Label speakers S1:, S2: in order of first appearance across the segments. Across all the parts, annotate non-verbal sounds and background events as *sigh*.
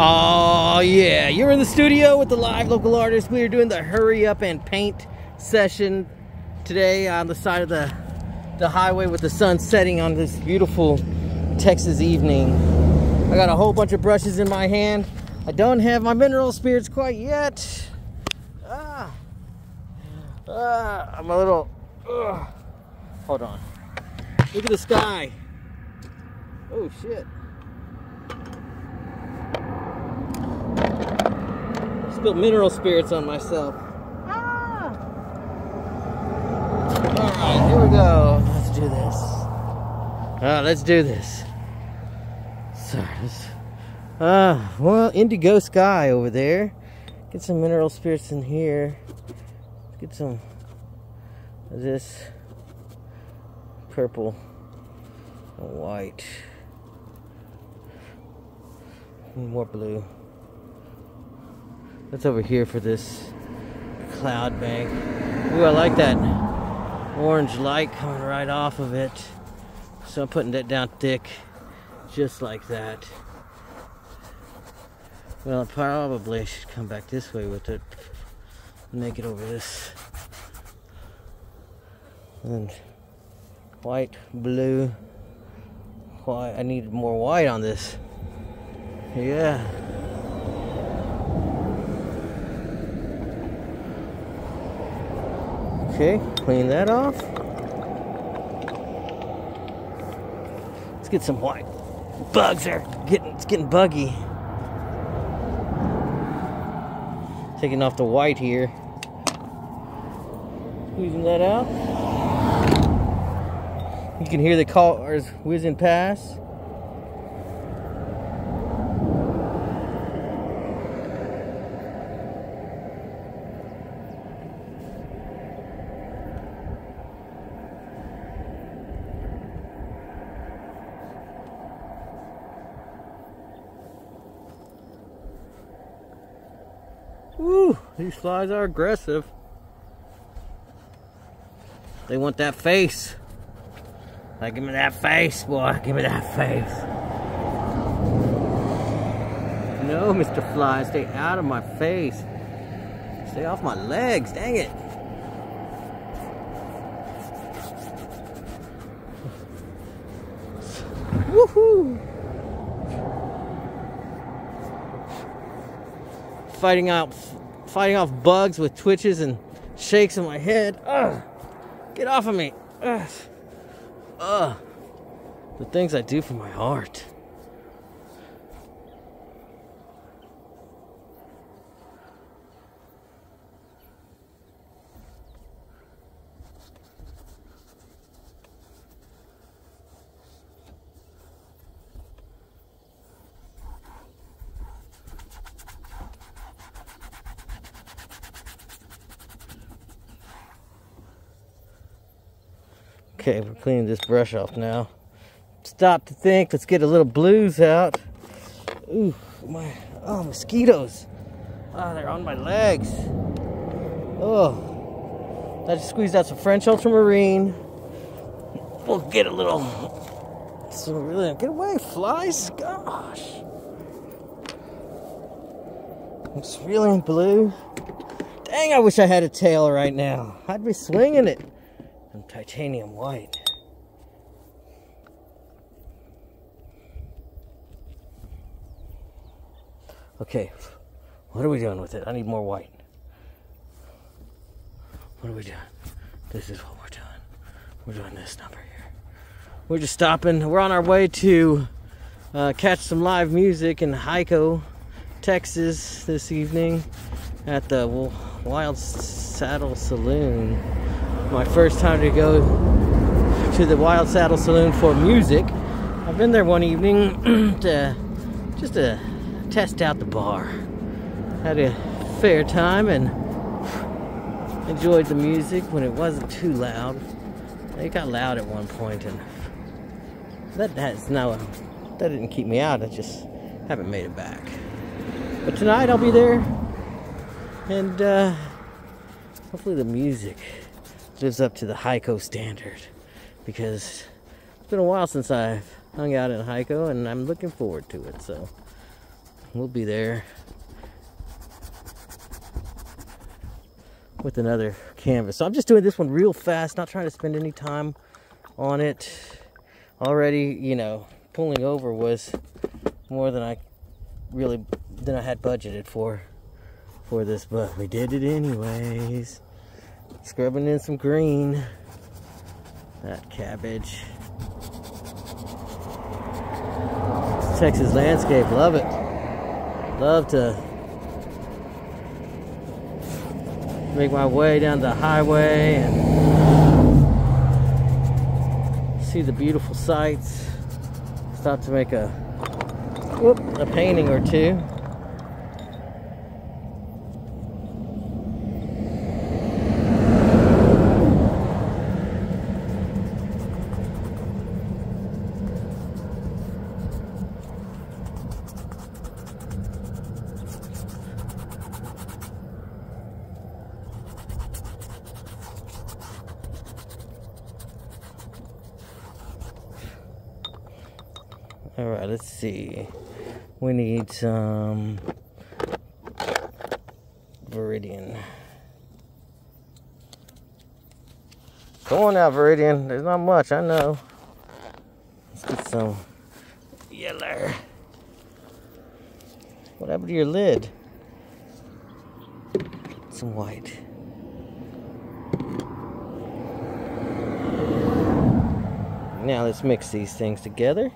S1: Oh yeah, you're in the studio with the live local artist. We are doing the hurry up and paint session today on the side of the the highway with the sun setting on this beautiful Texas evening. I got a whole bunch of brushes in my hand. I don't have my mineral spirits quite yet. Ah, ah I'm a little. Uh, hold on. Look at the sky. Oh shit. Spilled mineral spirits on myself. Ah. Alright, here we go. Let's do this. Ah, let's do this. Sorry. Ah, well, indigo sky over there. Get some mineral spirits in here. Get some this purple and white. more blue. That's over here for this cloud bank. Ooh, I like that orange light coming right off of it. So I'm putting that down thick, just like that. Well, probably should come back this way with it. Make it over this. And white, blue, white. I need more white on this. Yeah. Okay, clean that off. Let's get some white. Bugs are getting it's getting buggy. Taking off the white here. Squeezing that out. You can hear the cars whizzing past. Woo, these flies are aggressive. They want that face. Like, give me that face, boy. Give me that face. No, Mr. Fly, stay out of my face. Stay off my legs, dang it. Fighting out, fighting off bugs with twitches and shakes in my head. Ugh, get off of me. Ugh. Ugh. The things I do for my art. Okay, we're cleaning this brush off now. Stop to think. Let's get a little blues out. Ooh, my oh mosquitoes. Oh, they're on my legs. Oh, I just squeezed out some French ultramarine. We'll get a little. So really, get away, flies! Gosh, it's feeling blue. Dang, I wish I had a tail right now. I'd be swinging it titanium white. Okay, what are we doing with it? I need more white. What are we doing? This is what we're doing. We're doing this number here. We're just stopping. We're on our way to uh, catch some live music in Hico, Texas this evening at the Wild Saddle Saloon my first time to go to the Wild Saddle Saloon for music. I've been there one evening *clears throat* to just to test out the bar. Had a fair time and enjoyed the music when it wasn't too loud. It got loud at one point and that has now that didn't keep me out. I just haven't made it back. But tonight I'll be there and uh, hopefully the music lives up to the Hico standard because it's been a while since I've hung out in Hico and I'm looking forward to it. So we'll be there with another canvas. So I'm just doing this one real fast, not trying to spend any time on it. Already, you know, pulling over was more than I really than I had budgeted for for this, but we did it anyways. Scrubbing in some green. That cabbage. Texas landscape, love it. Love to make my way down the highway and see the beautiful sights. Stop to make a whoop, a painting or two. All right, let's see. We need some Viridian. Come on now, Viridian. There's not much, I know. Let's get some yellow. What happened to your lid? Some white. Now let's mix these things together.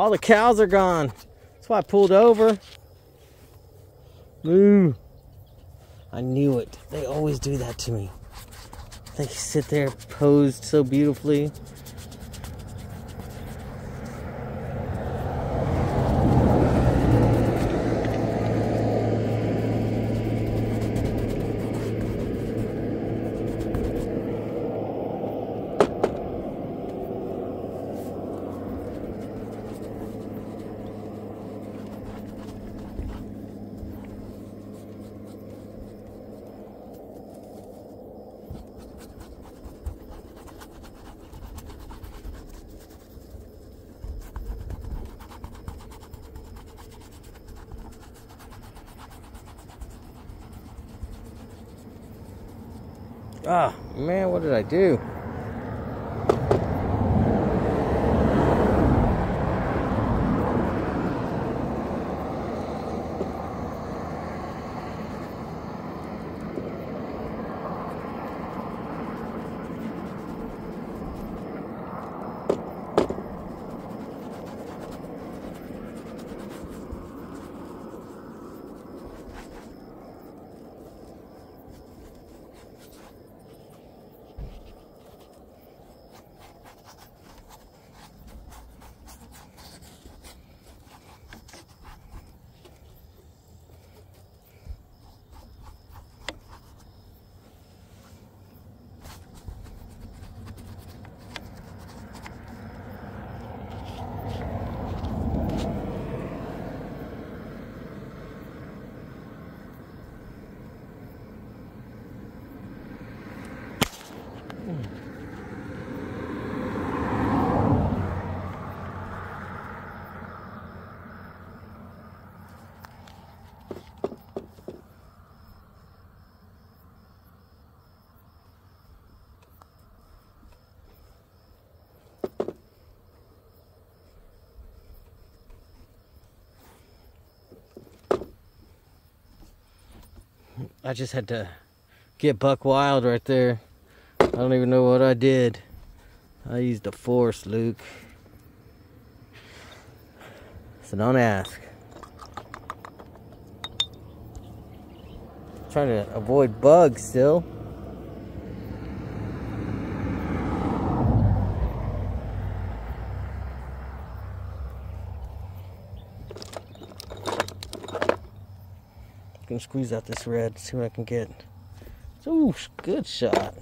S1: All the cows are gone. That's why I pulled over. Moo. I knew it. They always do that to me. They sit there posed so beautifully. Ah, man, what did I do? I just had to get buck wild right there. I don't even know what I did. I used the force, Luke. So don't ask. Trying to avoid bugs still. Gonna squeeze out this red, see what I can get. Ooh, good shot.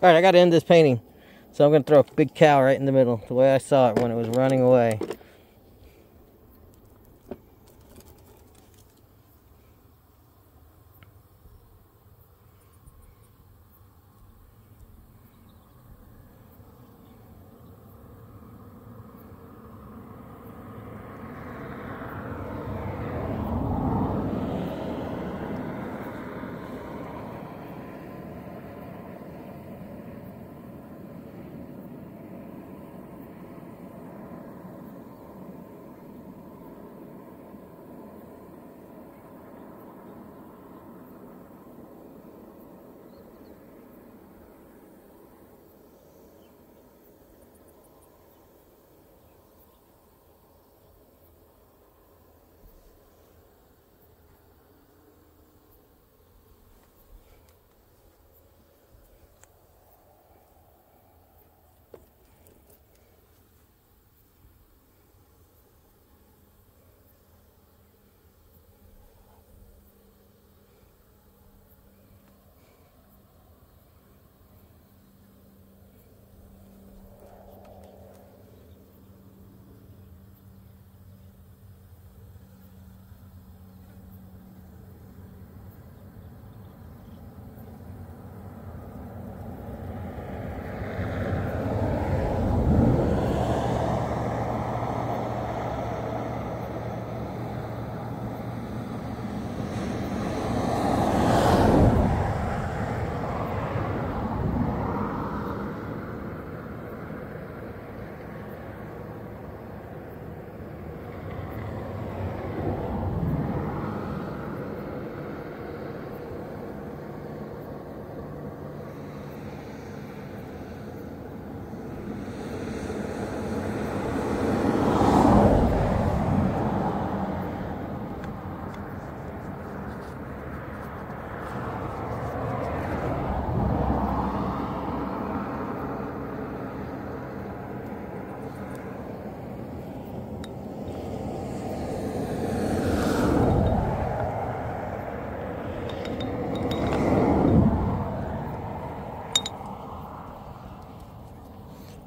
S1: All right, I got to end this painting. So I'm to throw a big cow right in the middle, the way I saw it when it was running away.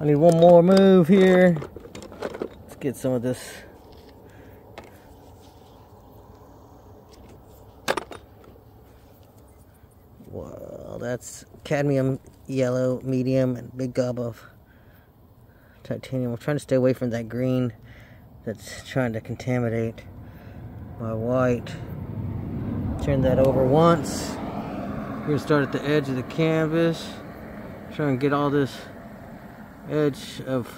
S1: I need one more move here. Let's get some of this. Well, that's cadmium yellow, medium, and big gob of titanium. I'm trying to stay away from that green that's trying to contaminate my white. Turn that over once. We're gonna start at the edge of the canvas. Try and get all this edge of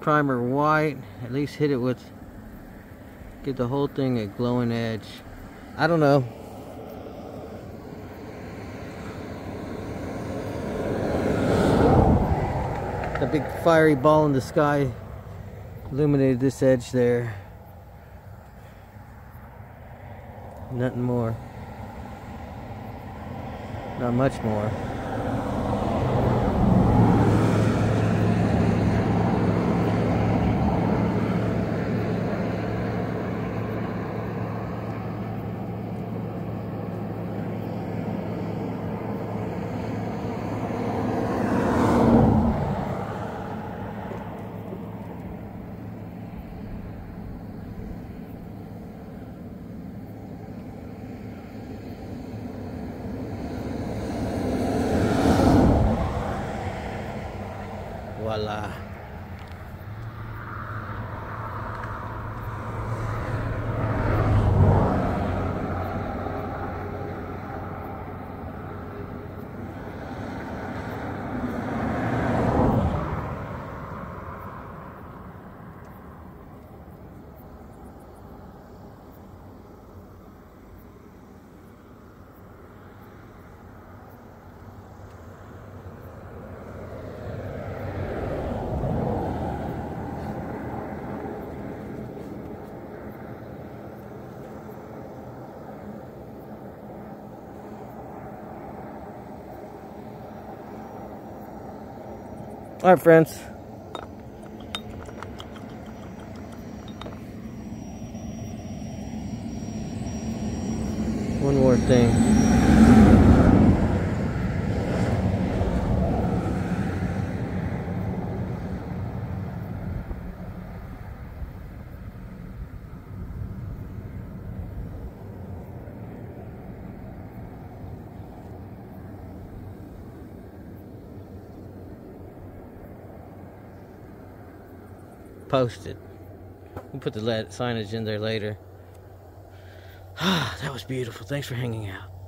S1: primer white. At least hit it with, get the whole thing a glowing edge. I don't know. The big fiery ball in the sky illuminated this edge there. Nothing more. Not much more. All right, friends. One more thing. Posted. We'll put the signage in there later. *sighs* Ah, that was beautiful. Thanks for hanging out.